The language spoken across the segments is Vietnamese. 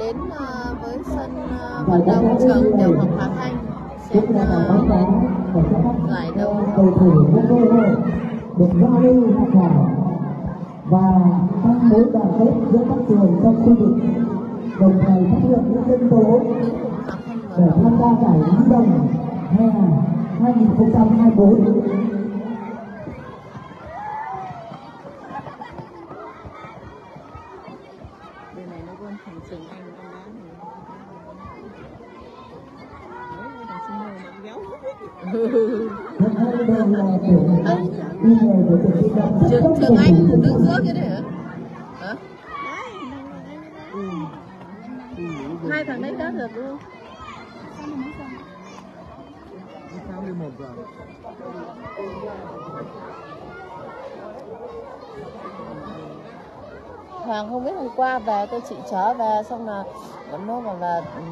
đến ờ, với sân ờ, vận động trường tiểu học Hà Thanh xem ờ, giải đấu. Được giao lưu học hỏi và tăng mối đoàn kết giữa các trường trong khu vực đồng thời phát hiện những nhân tố để tham gia giải Lý Đồng hè 2024 Điều này nó quên thành trường anh con đá này. Đấy, thằng sinh mơ nó béo. Hiện nay đây là tiểu đi về của trường trường Anh giữa đấy hả hả hai thằng đấy đá được luôn Sao đi một. Hoàng không biết hôm qua về, tôi chị trở về, xong là nó bảo là ừ,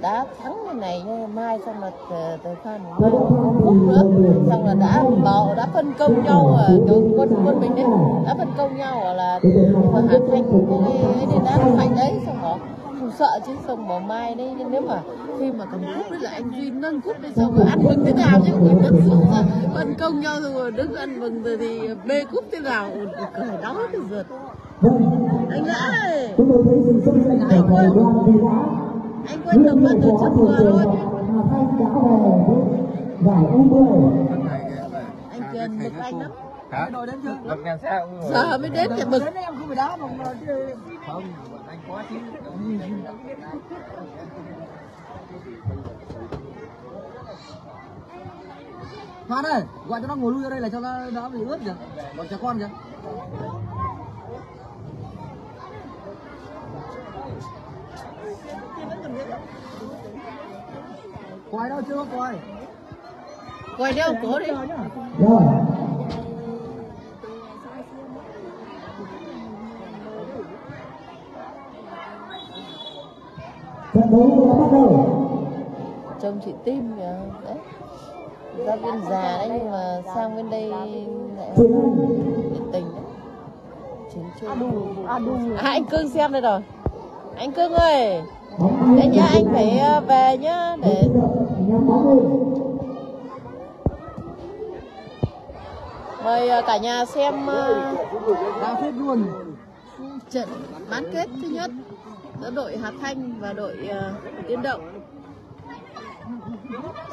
đá thắng cái này mai xong là từ, từ phan mai không? hút nữa xong là đã bảo đã phân công nhau ở kiểu quân quân mình đấy đã phân công nhau là mà Hà Thanh cái đi đá mạnh đấy xong họ không sợ chứ xong bảo mai đấy nếu mà khi mà cầm cúp đấy là anh Duy nâng cúp đấy xong rồi ăn mừng thế nào chứ? Người đứng xuống ra phân công nhau xong rồi đứng ăn mừng rồi thì bê cúp thế nào? Cười đói thì giật Vâng, anh ơi! Chúng tôi đã anh quên được mất từ trước vừa thôi Hà Thanh đã về với giải U10 anh kiền được anh lắm Hả? Đội đến chưa? Xe cũng rồi. giờ mới đến thì bực Đến em không phải đá mà mà chứ. Không, bọn anh có chứ. Phan ơi, gọi cho nó ngồi lui ra đây là cho nó đá bị ướt kìa. Bọn trẻ con kìa. Quay đâu chưa? Có quay. quay đeo cổ đi. rồi trận đấu đã bắt đầu. Trông chị tim kìa. Đấy. Giáo viên già đấy nhưng mà sang bên đây lại nhiệt tình đấy. Chiến chung à anh cương xem đây rồi. Anh cương ơi để nhớ anh phải ờ, về nhá để mời ờ, cả nhà xem ờ, luôn. trận bán kết thứ nhất giữa đội Hà Thanh và đội ờ, Tiên Động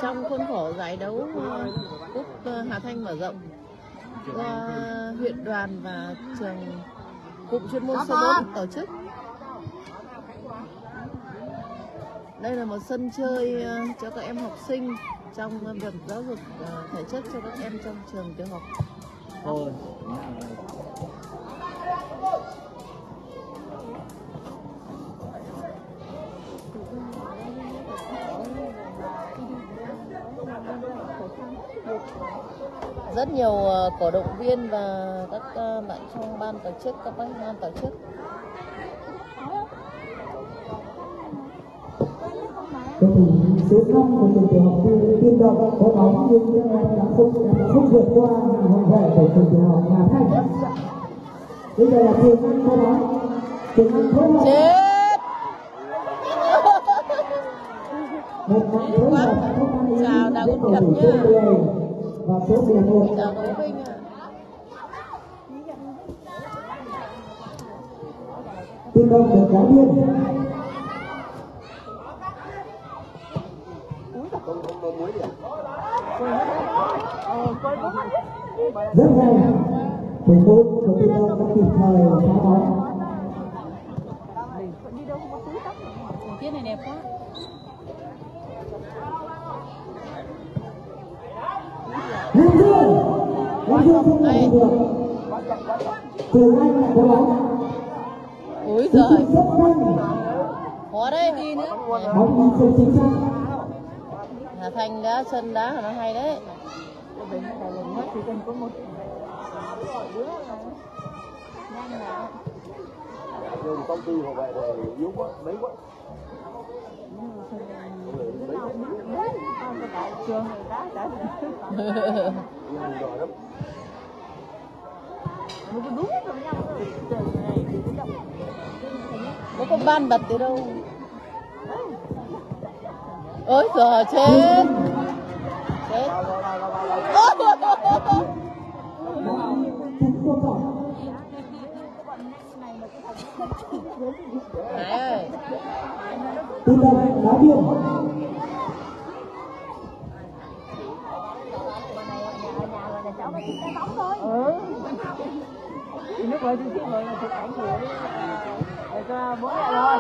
trong khuôn khổ giải đấu ờ, cúp ờ, Hà Thanh mở rộng do huyện đoàn và trường cụm chuyên môn số 4 tổ chức. Đây là một sân chơi ờ, cho các em học sinh trong ờ, việc giáo dục ờ, thể chất cho các em trong trường tiểu học. Thôi. rất nhiều cổ động viên và các bạn trong ban tổ chức các ban ban tổ chức cầu thủ số 5 của trường tiểu học tiên tiên động có bóng nhưng đã không đã không vượt qua hàng vệ của trường tiểu học Hà Thanh. Bây giờ là trường Anh có bóng. Trường Anh phối hợp chết một mạng phối hợp không ăn ý. Chào, cầu Lập thủ nhá. số 10 và số 11 chào quý Vinh ạ. Tiên động được giáo viên rất hay. Thủ môn của động đã kịp thời phá bóng. Tiết này đẹp quá. Lâm Dương! Lâm Dương không làm được. Trường Anh lại có bóng. Úi giời. khó đấy đi nữa. Bóng không chính xác là Thanh đá sân đá là nó hay đấy. Đường công ty hộ vệ này yếu quá mấy quá nhưng giỏi lắm nó có ban bật từ đâu? Ôi giời chết chết Ôi, Hải ơi Tin đồng đá biên lúc rồi thì rồi là chụp ảnh gì để cho bố mẹ rồi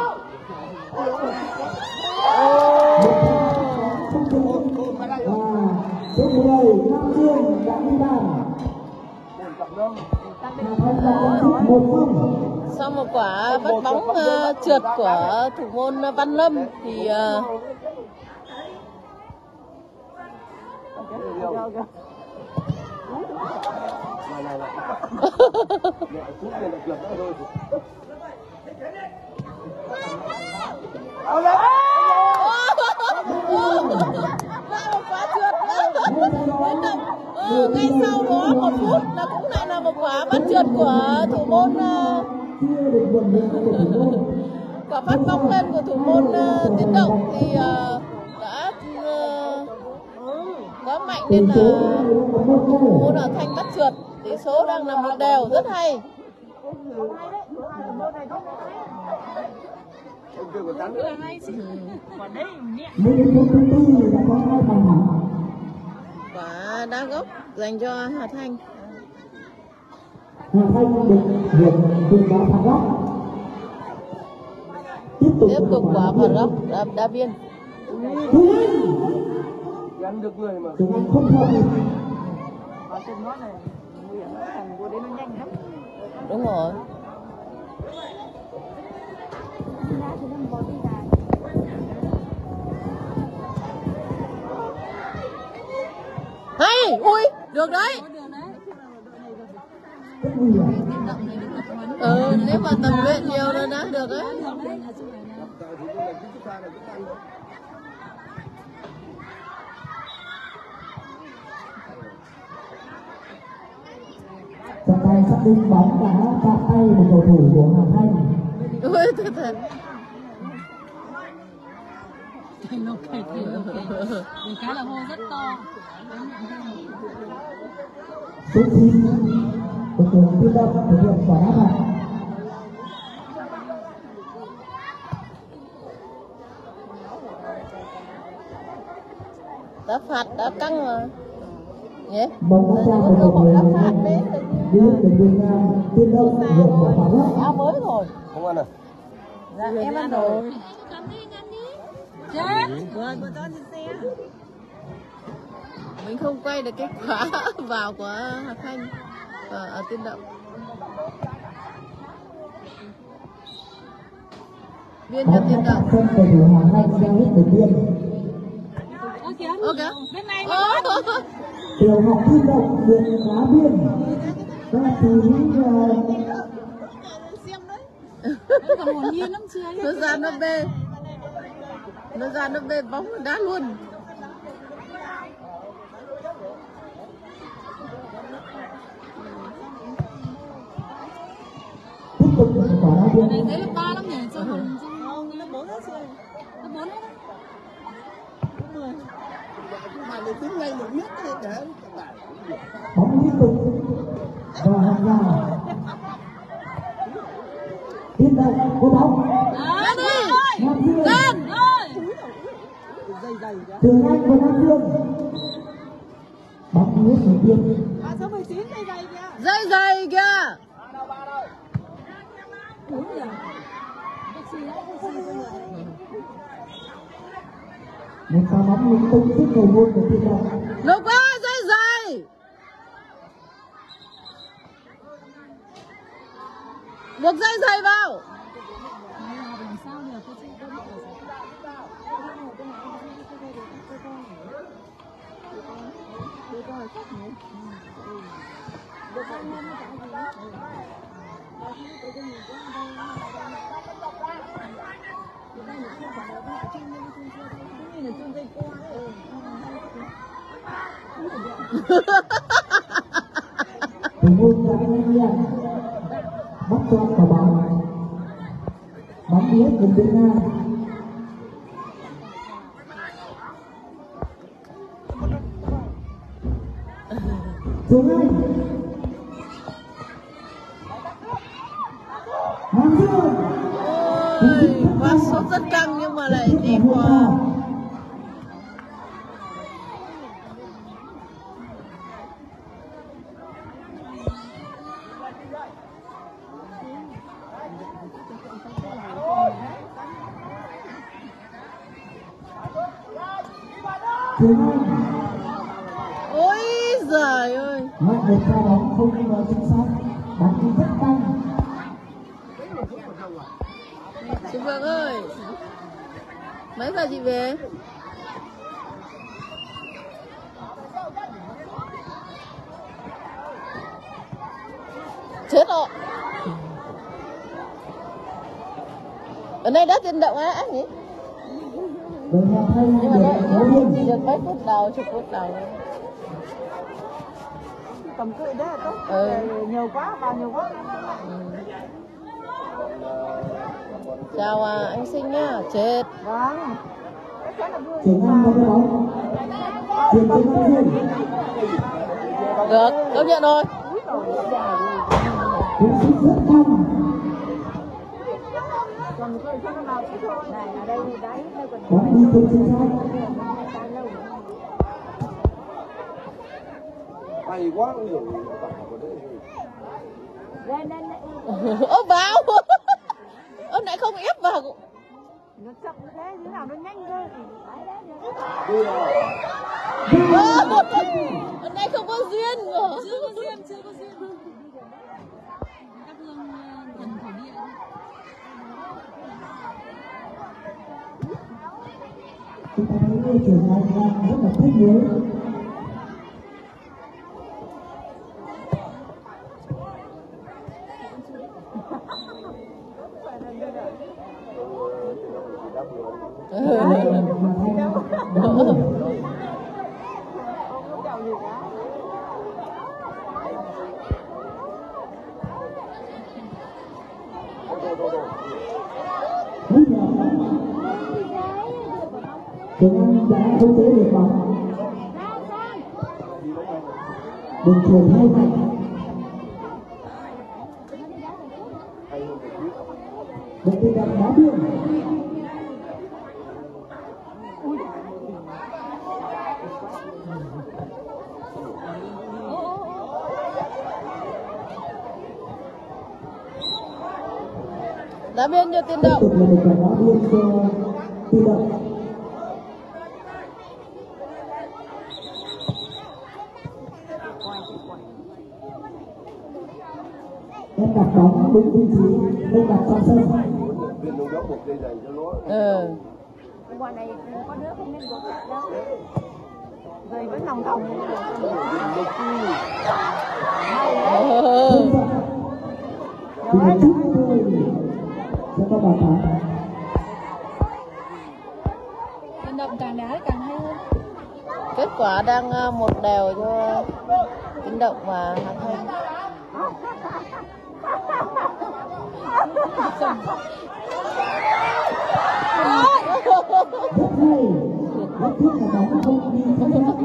và số 10 Nam Dương đã đi bàn. Không. Sau một quả bắt bóng ờ, trượt của thủ môn Văn Lâm thì này này này mẹ chút tiền là trượt nữa thôi ra một quả trượt đến động ngay sau đó một phút là cũng lại là một quả bắt trượt của thủ môn ờ, quả phát bóng lên của thủ môn ờ, tiến động. Thì ờ, đã ờ, quá mạnh nên là thủ môn ở thanh bắt trượt. Tỷ số đang là một đều rất hay. Còn cắn nữa còn đấy mẹ quả đá gốc dành cho Hà Thanh. Hà Thanh được hưởng quyền đá phạt góc. Tiếp tục tiếp tục quả phạt góc đá, đá biên. Gắn được người mà Tiếng Anh không kịp ở trên nó này nguy hiểm lắm thằng của đấy nó nhanh lắm đúng rồi hay ui được đấy. Ừ nếu mà tập luyện nhiều rồi đã được đấy. Trọng tài xác định bóng đã chạm tay một cầu thủ của Hà Thanh. Ui thật thật cái lộc cái cái là hô rất to. Số 9 cầu thủ tiên động thực hiện quả đá phạt đã phạt đã căng mà. Nhé đã trao về cơ một hội người phạt đấy đi từ Việt Nam tiên động hưởng quả phạt à mới rồi. Không ăn à? Dạ, em ăn rồi chết. Của trên xe. Mình không quay được cái quả vào của Hà Thanh ở, ở tiên động. Biên cho tiên động. Sân cầu thủ Hà Thanh ra hết đường biên ơ kìa ok. bên này Ô, tiểu học tiên động được đá biên. Các chú ý còn hồn nhiên lắm chưa? Nó ra nó bê nó ra nó bê bóng nó đá luôn. Này đấy là ba lắm nhỉ? Chưa không nó bốn hết chưa nó bốn hết. Mà để tính ngay một thì để bóng tiếp tục. Vào hàng rào tiếp đây có bóng à đi Nam Dương lên rồi Trường Anh và Nam Dương bóng nước đầu tiên. À số 19 đây đây kìa. Dây dày kìa. Giờ taxi đấy taxi cho người một pha bóng lung tung trước cầu môn của tiên động nó quá dây dày. Buộc dây dày vào làm sao được cái chị có biết là thủ môn đã nhanh nhẹn bắt chọn vào bóng bóng phía của Việt Nam Trường Anh Hoàng Dương quá sốt rất căng. Nhưng mà lại đẹp quá Trường Anh ôi giời ơi lại một pha bóng không ngờ chính xác bắn đi rất căng. Chị Phượng ơi mấy giờ chị về? Chết rồi. Ở đây đã tiền động á ác nhỉ? Nhưng mà nó chỉ được mấy phút đầu chục phút đầu cầm cự đấy là tốt. Ừ. nhiều quá vào nhiều quá. Ừ. chào à, anh sinh nhá. Chết. Vâng. Anh có cái bóng Trường Trường Anh Dương được công nhận rồi. Cũng sức rất căng không nào chứ hay quá ví dụ tặng vào đấy lên lên lên. ơ vào ơ nãy không ép vào. Nó chậm thế thế nào nó nhanh cơ đấy đấy đi nào Ơ, hôm nay không có duyên chưa có duyên chưa có duyên. Các hương ờ, thần thổ địa chúng ta thấy Anh đang rất là thích nhớ Khống chế được bóng đường truyền hay mạnh một tiền đạo đá biên đá biên cho tiền tiếp đạo tục là một quả đá biên cho tự động em đặt bóng đúng vị trí không đặt trong sân viên đâu đóng một dây đặt cho nó ừ bọn này có đứa không nên buộc lại đâu rồi vẫn lòng đồng. ừ. thì một chút thôi có động càng đá càng hay hơn kết quả đang một đều cho tín động và Hạng thanh rất thích là bóng không đi không chắc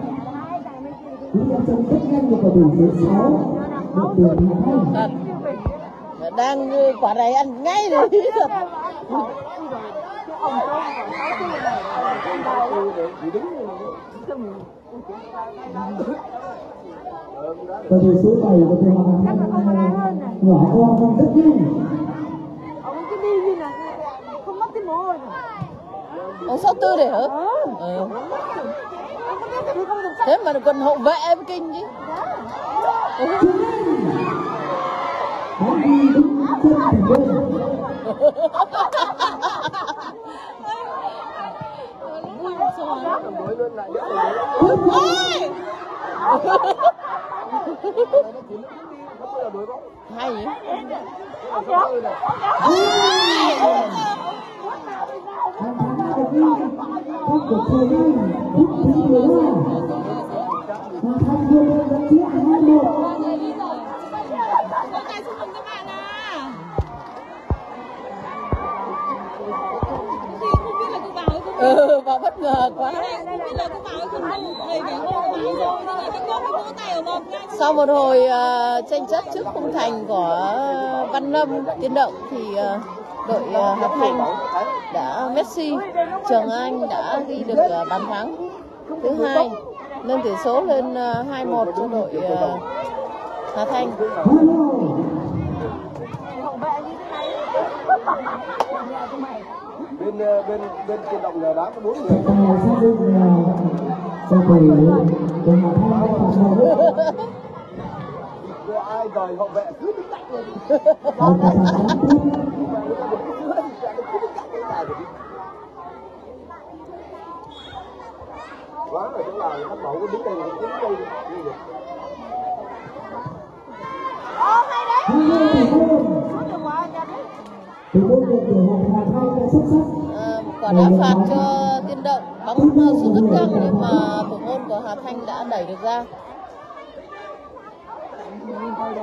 Lý Nhân Trân rất nhanh được vào đủ số 6 một đường hạ thanh đang như quả này ăn ngay rồi. Cái ông còn sáu cái này con đau đứng và đủ số 7 của trường Hoàng nhỏ con không rất nhanh ông cứ đi như là không ông sáu tư để hả? Ừ. ông được thế mà còn hậu vệ mới kinh chứ. Bóng hay nhỉ Hàng thắng được đi ừ và bất ngờ quá. Sau một hồi uh, tranh chấp trước khung thành của ờ, văn lâm tiến động thì uh, đội ờ, Hà Thanh đã Messi Trường Anh đã ghi được ờ, bàn thắng. Thứ hai nâng tỷ số lên ờ, 2-1 cho đội ờ, Hà Thanh. Bên ờ, bên bên trên động nhà đá có bốn người. Trong của Hà Thanh đòi hậu vệ cứ đứng cạnh rồi tiếc quá rồi chỗ nào các mẫu đứng đây đứng đây. Ô hay đấy. Nhà đấy Ờ, quả đá phạt cho tiên động. Bóng xuống rất căng nhưng mà thủ môn của Hà Thanh đã đẩy được ra còn này học công an chút một pha đá thôi rất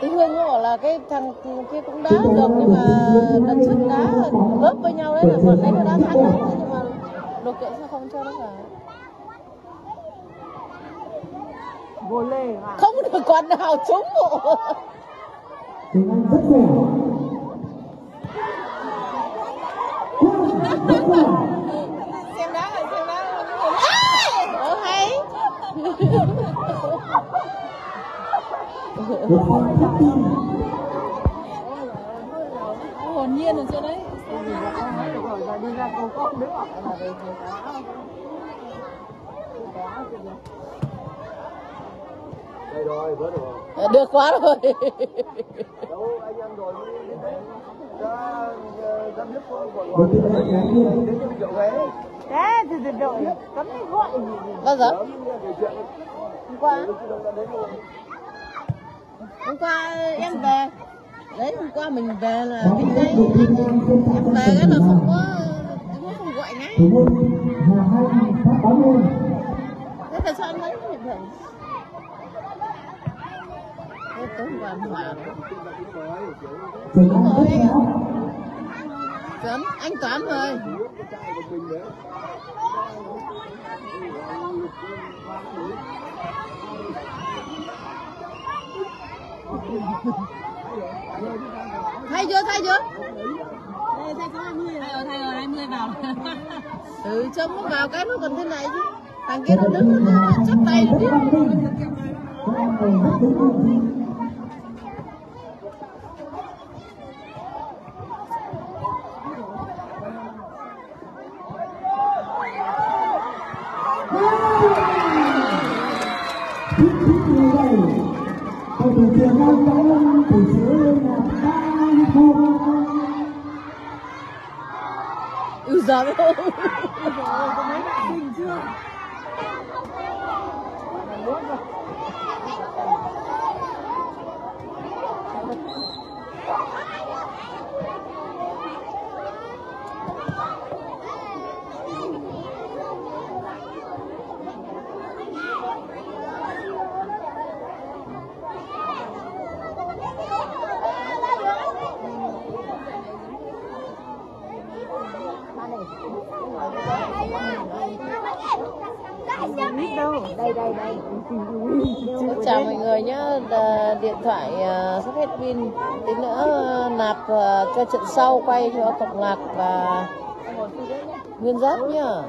Tí Hương nó bảo là cái thằng kia cũng đá được, nhưng mà lần trước đá lớp với nhau đấy là bọn đấy nó đá thắng đấy kiện sao không cho nó vào? Vô lê mà không được con nào trúng bộ Trường Anh rất khỏe rất khỏe xem đá rồi xem đá rồi. Ồ, hay. Hồn nhiên ở chỗ đấy rồi rồi đi ra cầu con nữa. Đây rồi vớt được rồi. Ờ, được quá rồi. Đâu anh em rồi mới đến đấy ra ra biết con gọi một gọi tỷ lệ đáng yêu đến cái triệu vé thế thì thì đội cấm đi gọi gì gì bao giờ? Hôm qua. Hôm qua em về đấy hôm qua mình về là mình cặp về cái là không có nó không gọi ngay thế tại sao anh thấy hiện tượng Thế tối qua anh hòa rất khéo Tuấn, anh Toán rồi thay chưa thay chưa? Đây thay có 20 Thay rồi thay rồi 20 vào từ trông nó vào cái nó còn thế này chứ. Thằng kia nó đứng nó chắp tay rất đi văn ba một ừ giờ mới biết đâu đây đây đây Xin chào mọi người nhé điện thoại uh, sắp hết pin tí nữa ờ, nạp ờ, cho trận sau quay cho cộng lạc và nguyên giáp nhá.